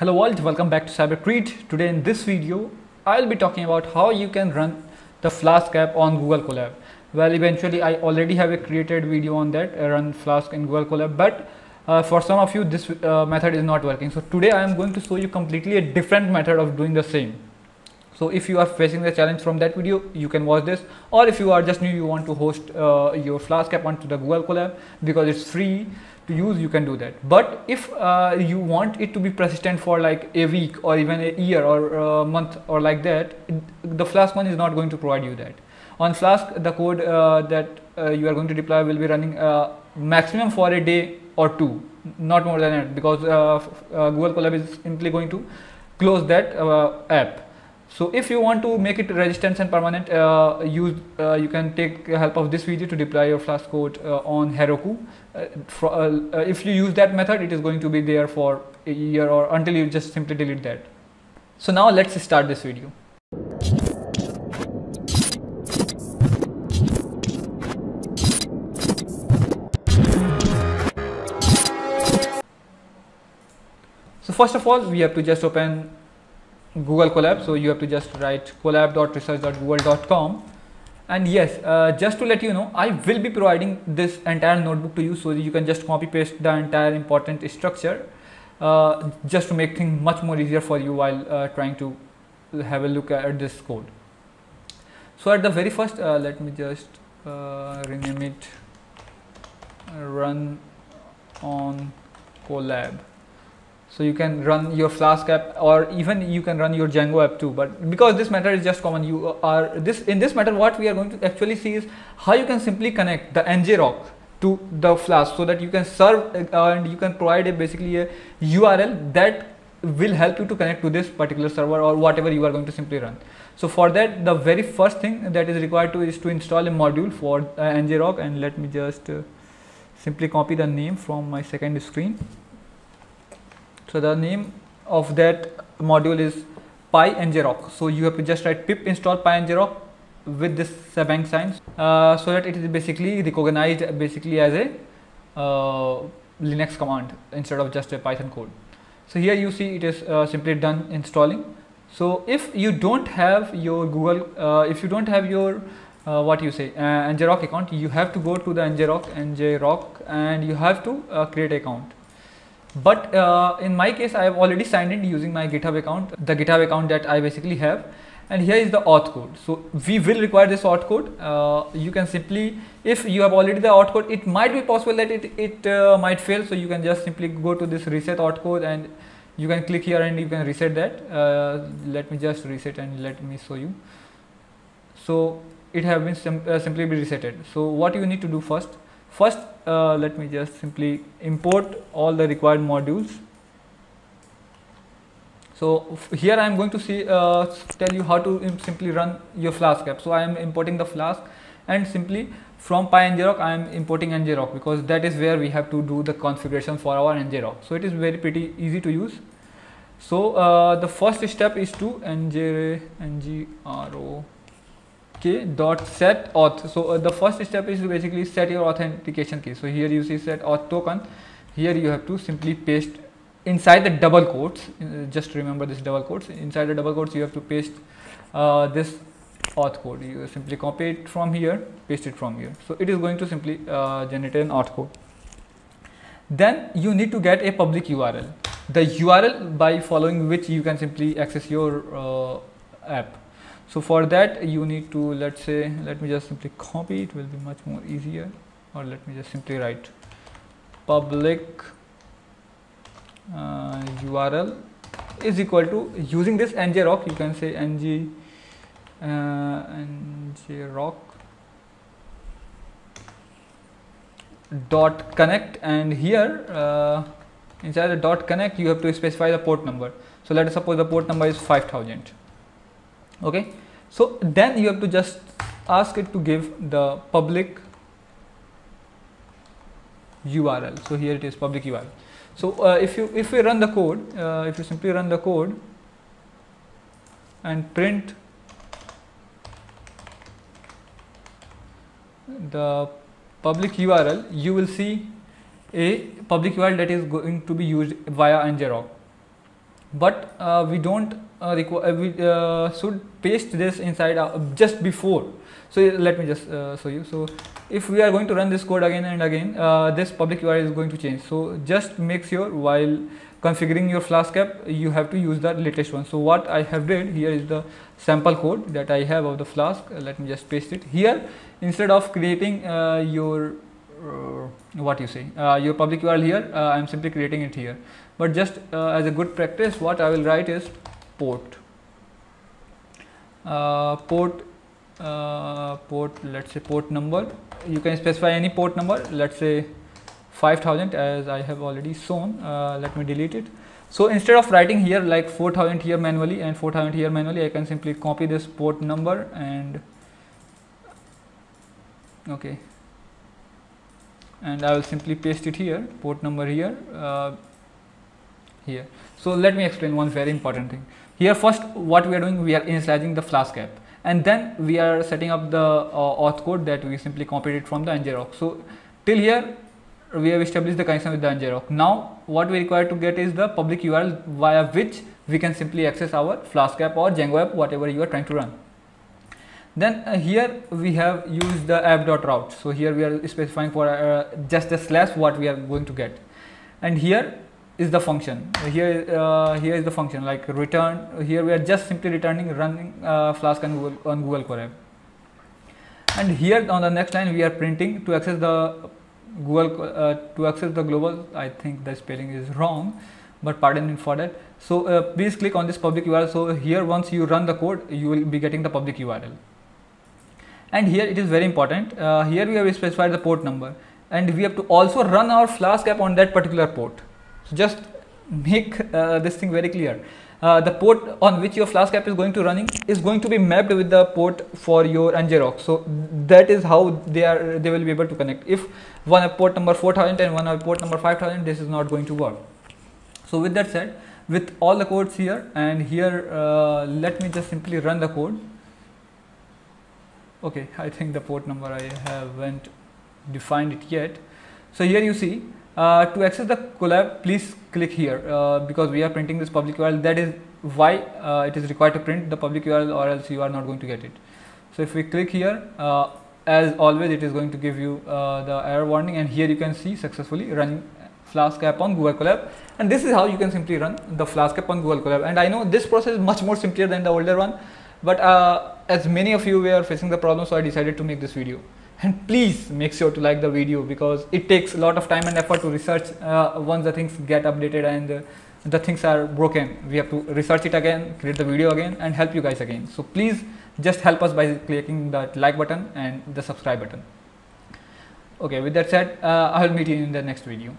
Hello world, welcome back to Cyber Creed. Today in this video, I'll be talking about how you can run the Flask app on Google Colab. Well, eventually I already have a created video on that, uh, run Flask in Google Colab, but uh, for some of you this uh, method is not working. So today I am going to show you completely a different method of doing the same. So if you are facing the challenge from that video, you can watch this. Or if you are just new, you want to host uh, your Flask app onto the Google Colab because it's free to use you can do that. But if uh, you want it to be persistent for like a week or even a year or a month or like that the flask one is not going to provide you that. On flask the code uh, that uh, you are going to deploy will be running uh, maximum for a day or two not more than that because uh, uh, google colab is simply going to close that app so if you want to make it resistant and permanent, uh, use uh, you can take help of this video to deploy your Flask code uh, on Heroku. Uh, uh, uh, if you use that method, it is going to be there for a year or until you just simply delete that. So now let's start this video. So first of all, we have to just open Google Colab. So you have to just write colab.research.google.com. And yes, uh, just to let you know, I will be providing this entire notebook to you so you can just copy paste the entire important structure uh, just to make things much more easier for you while uh, trying to have a look at this code. So at the very first, uh, let me just uh, rename it run on Colab so you can run your flask app or even you can run your django app too. But because this matter is just common you are this in this matter what we are going to actually see is how you can simply connect the ngrok to the flask so that you can serve uh, and you can provide a basically a url that will help you to connect to this particular server or whatever you are going to simply run. So for that the very first thing that is required to is to install a module for uh, ngrok and let me just uh, simply copy the name from my second screen so the name of that module is PyNgrok. So you have to just write pip install PyNgrok with this shebang signs uh, so that it is basically recognized basically as a uh, Linux command instead of just a Python code. So here you see it is uh, simply done installing. So if you don't have your Google, uh, if you don't have your uh, what you say uh, Ngrok account, you have to go to the Ngrok, Ngrok and you have to create account but uh, in my case i have already signed in using my github account the github account that i basically have. And here is the auth code. So we will require this auth code. Uh, you can simply if you have already the auth code it might be possible that it, it uh, might fail. So you can just simply go to this reset auth code and you can click here and you can reset that. Uh, let me just reset and let me show you. So it have been sim uh, simply be resetted. So what you need to do first First, uh, let me just simply import all the required modules. So here I am going to see uh, tell you how to simply run your Flask app. So I am importing the Flask and simply from PyNgrok I am importing ngrok because that is where we have to do the configuration for our ngrok. So it is very pretty easy to use. So uh, the first step is to ngro okay dot set auth. So uh, the first step is to basically set your authentication key. So here you see set auth token. Here you have to simply paste inside the double quotes. Uh, just remember this double quotes. Inside the double quotes you have to paste uh, this auth code. You simply copy it from here paste it from here. So it is going to simply uh, generate an auth code. Then you need to get a public url the url by following which you can simply access your uh, app so for that you need to let's say let me just simply copy. It will be much more easier. Or let me just simply write public uh, url is equal to using this ngrok you can say ng uh, ngrok dot connect. And here uh, inside the dot connect you have to specify the port number. So let us suppose the port number is 5000 okay? So then you have to just ask it to give the public url so here it is public url so uh, if you if we run the code uh, if you simply run the code and print the public url you will see a public url that is going to be used via ngrok but uh, we don't uh, require we should paste this inside just before. So let me just show you. So if we are going to run this code again and again this public URL is going to change. So just make sure while configuring your flask app you have to use the latest one. So what i have did here is the sample code that i have of the flask. Uh, let me just paste it here. Instead of creating uh, your uh, what you say uh, your public url here uh, i am simply creating it here. But just uh, as a good practice what i will write is port. Port port let's say port number. You can specify any port number. Let's say 5000 as I have already shown. Uh, let me delete it. So instead of writing here like 4000 here manually and 4000 here manually I can simply copy this port number and okay. And I will simply paste it here port number here. Uh, here so let me explain one very important thing here first what we are doing we are initializing the flask app and then we are setting up the uh, auth code that we simply copied it from the ngrok so till here we have established the connection with the ngrok. Now what we require to get is the public URL via which we can simply access our Flask app or Django app whatever you are trying to run. Then uh, here we have used the app.route. So here we are specifying for uh, just the slash what we are going to get. And here is the function. Here uh, here is the function like return. Here we are just simply returning running uh, Flask on Google, on Google Colab. And here on the next line we are printing to access the Google uh, to access the global I think the spelling is wrong but pardon me for that so uh, please click on this public URL so here once you run the code you will be getting the public URL and here it is very important uh, here we have specified the port number and we have to also run our flask app on that particular port so just make uh, this thing very clear. Uh, the port on which your Flask app is going to running is going to be mapped with the port for your ngrok so that is how they are they will be able to connect. If one have port number 4000 and one have port number 5000 this is not going to work. So with that said with all the codes here and here uh, let me just simply run the code. Okay i think the port number i haven't defined it yet. So here you see uh, to access the Colab, please click here uh, because we are printing this public URL. That is why uh, it is required to print the public URL or else you are not going to get it. So if we click here, uh, as always, it is going to give you uh, the error warning and here you can see successfully running Flask app on Google Colab and this is how you can simply run the Flask app on Google Colab and I know this process is much more simpler than the older one but uh, as many of you were facing the problem so I decided to make this video and please make sure to like the video because it takes a lot of time and effort to research uh, once the things get updated and uh, the things are broken we have to research it again create the video again and help you guys again. So please just help us by clicking that like button and the subscribe button. Okay with that said uh, i will meet you in the next video